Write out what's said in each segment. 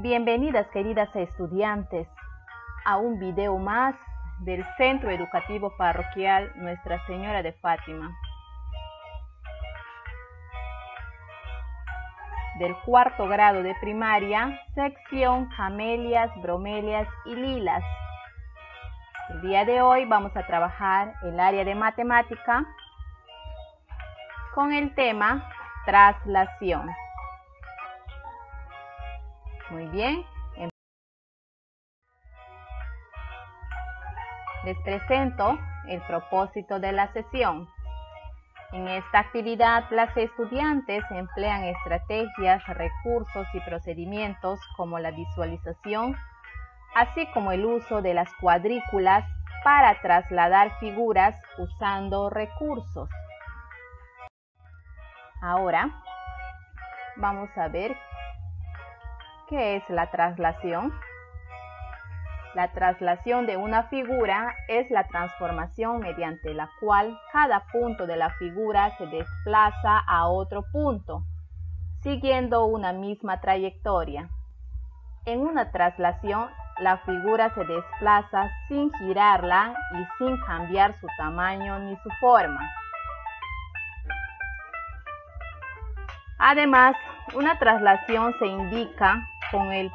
Bienvenidas queridas estudiantes a un video más del Centro Educativo Parroquial Nuestra Señora de Fátima. Del cuarto grado de primaria, sección camelias, bromelias y lilas. El día de hoy vamos a trabajar el área de matemática con el tema traslación. Muy bien. Em- Les presento el propósito de la sesión. En esta actividad, las estudiantes emplean estrategias, recursos y procedimientos como la visualización, así como el uso de las cuadrículas para trasladar figuras usando recursos. Ahora vamos a ver ¿Qué es la traslación? La traslación de una figura es la transformación mediante la cual cada punto de la figura se desplaza a otro punto, siguiendo una misma trayectoria. En una traslación, la figura se desplaza sin girarla y sin cambiar su tamaño ni su forma. Además, una traslación se indica con el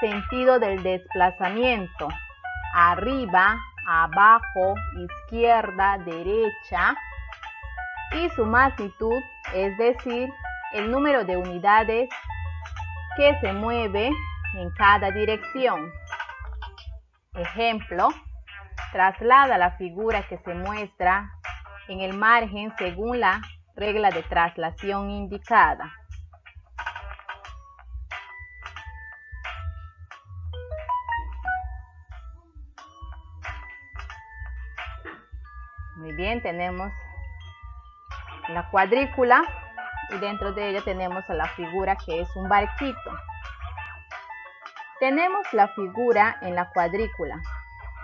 sentido del desplazamiento. Arriba, abajo, izquierda, derecha. Y su magnitud, es decir, el número de unidades que se mueve en cada dirección. Ejemplo, traslada la figura que se muestra en el margen según la regla de traslación indicada. Bien, tenemos la cuadrícula y dentro de ella tenemos a la figura que es un barquito. Tenemos la figura en la cuadrícula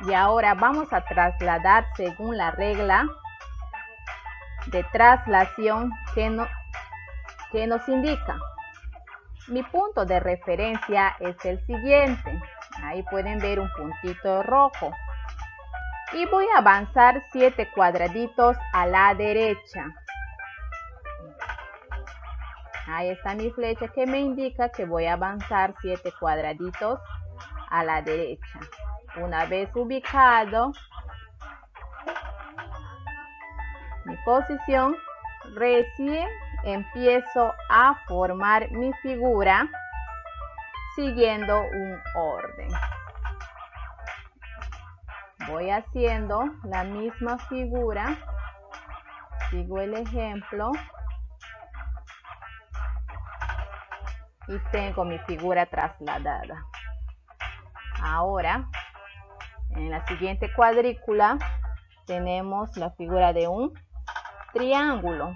y ahora vamos a trasladar según la regla de traslación que, que nos indica. Mi punto de referencia es el siguiente. Ahí pueden ver un puntito rojo y voy a avanzar 7 cuadraditos a la derecha. Ahí está mi flecha que me indica que voy a avanzar 7 cuadraditos a la derecha. Una vez ubicado mi posición, recién empiezo a formar mi figura siguiendo un orden voy haciendo la misma figura. Sigo el ejemplo. Y tengo mi figura trasladada. Ahora en la siguiente cuadrícula tenemos la figura de un triángulo.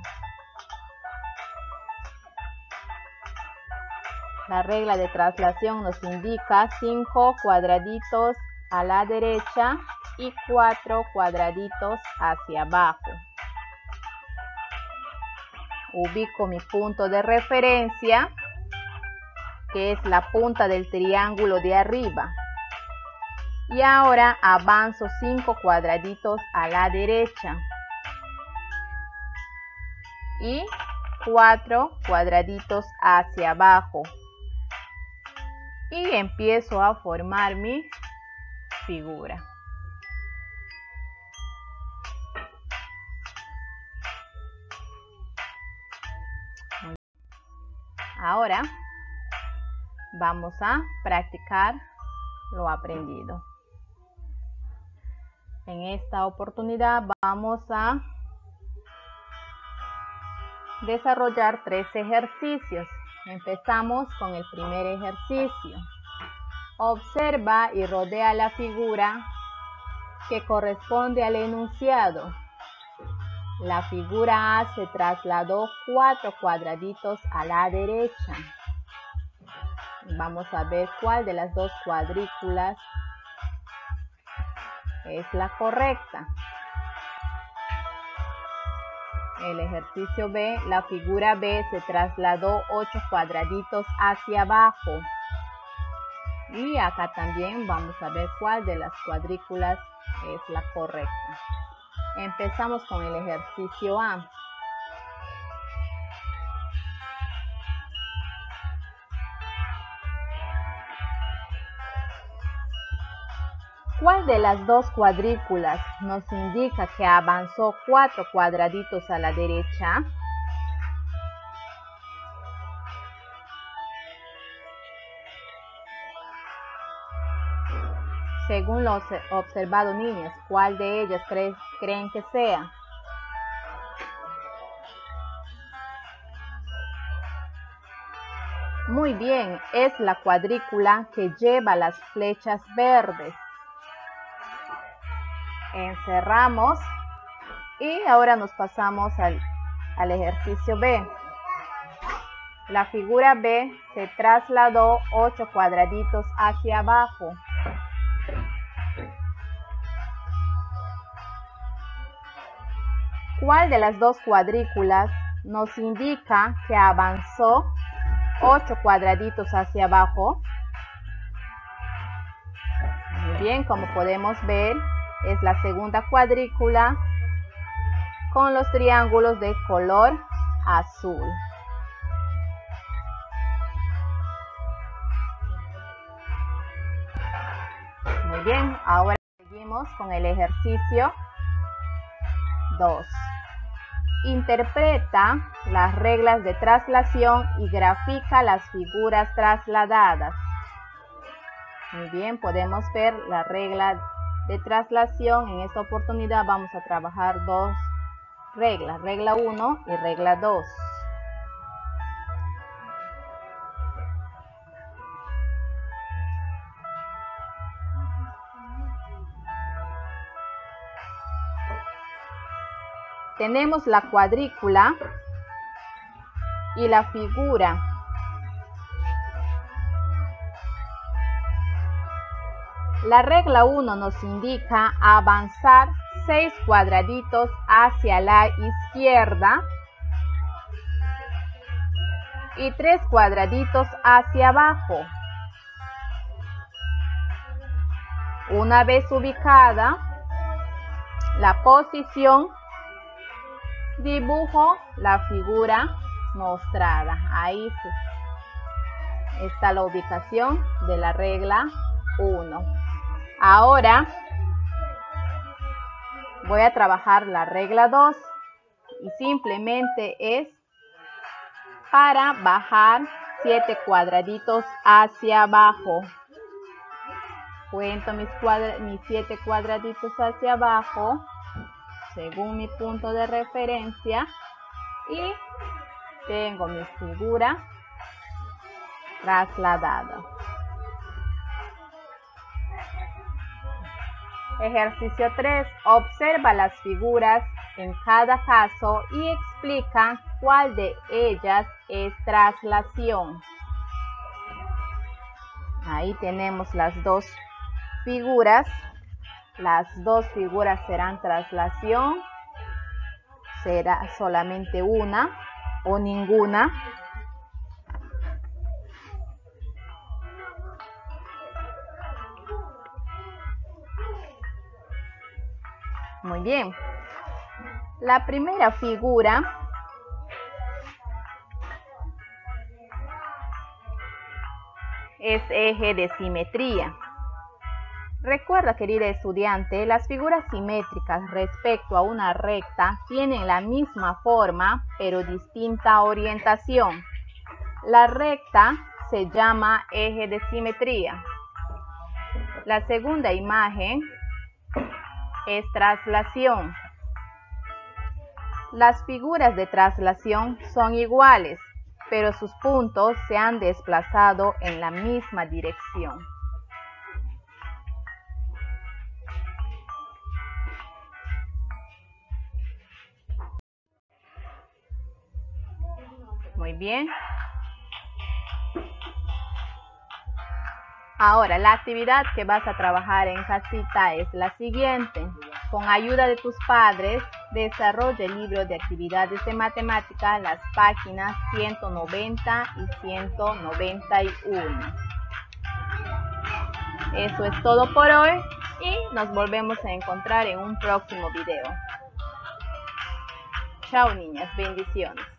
La regla de traslación nos indica 5 cuadraditos a la derecha y cuatro cuadraditos hacia abajo. Ubico mi punto de referencia, que es la punta del triángulo de arriba. Y ahora avanzo cinco cuadraditos a la derecha. Y cuatro cuadraditos hacia abajo. Y empiezo a formar mi figura. Ahora vamos a practicar lo aprendido. En esta oportunidad vamos a desarrollar tres ejercicios. Empezamos con el primer ejercicio. Observa y rodea la figura que corresponde al enunciado. La figura A se trasladó cuatro cuadraditos a la derecha. Vamos a ver cuál de las dos cuadrículas es la correcta. El ejercicio B, la figura B se trasladó 8 cuadraditos hacia abajo. Y acá también vamos a ver cuál de las cuadrículas es la correcta. Empezamos con el ejercicio A. ¿Cuál de las dos cuadrículas nos indica que avanzó cuatro cuadraditos a la derecha? Según lo observado, niños, ¿cuál de ellas creen que sea? Muy bien, es la cuadrícula que lleva las flechas verdes. Encerramos y ahora nos pasamos al, al ejercicio B. La figura B se trasladó 8 cuadraditos hacia abajo. ¿Cuál de las dos cuadrículas nos indica que avanzó 8 cuadraditos hacia abajo? Muy bien, como podemos ver, es la segunda cuadrícula con los triángulos de color azul. Muy bien, ahora seguimos con el ejercicio 2. Interpreta las reglas de traslación y grafica las figuras trasladadas. Muy bien, podemos ver la regla de traslación. En esta oportunidad vamos a trabajar dos reglas, regla 1 y regla 2. Tenemos la cuadrícula y la figura. La regla 1 nos indica avanzar 6 cuadraditos hacia la izquierda y 3 cuadraditos hacia abajo. Una vez ubicada la posición dibujo la figura mostrada. Ahí está la ubicación de la regla 1. Ahora voy a trabajar la regla 2 y simplemente es para bajar 7 cuadraditos hacia abajo. Cuento mis, mis 7 cuadraditos hacia abajo según mi punto de referencia y tengo mi figura trasladada. Ejercicio 3. Observa las figuras en cada caso y explica cuál de ellas es traslación. Ahí tenemos las dos figuras las dos figuras serán traslación, será solamente una o ninguna. Muy bien. La primera figura es eje de simetría. Recuerda, querida estudiante, las figuras simétricas respecto a una recta tienen la misma forma, pero distinta orientación. La recta se llama eje de simetría. La segunda imagen es traslación. Las figuras de traslación son iguales, pero sus puntos se han desplazado en la misma dirección. Muy bien. Ahora, la actividad que vas a trabajar en casita es la siguiente. Con ayuda de tus padres, desarrolla el libro de actividades de matemática, las páginas 190 y 191. Eso es todo por hoy y nos volvemos a encontrar en un próximo video. Chao niñas, bendiciones.